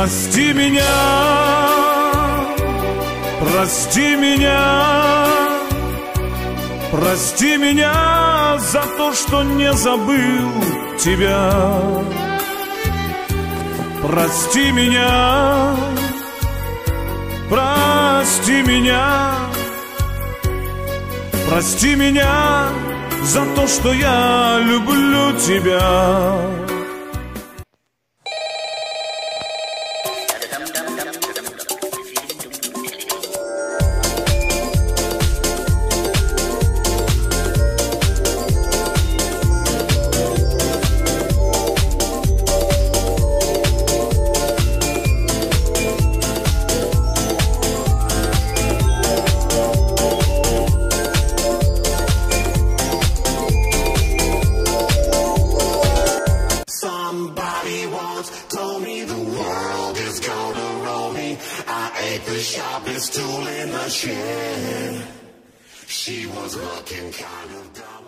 Прости меня, прости меня, прости меня за то, что не забыл тебя. Прости меня, прости меня, прости меня за то, что я люблю тебя. dum dum. Told me the world is gonna roll me. I ate the sharpest tool in the shed. She was looking kind of dumb.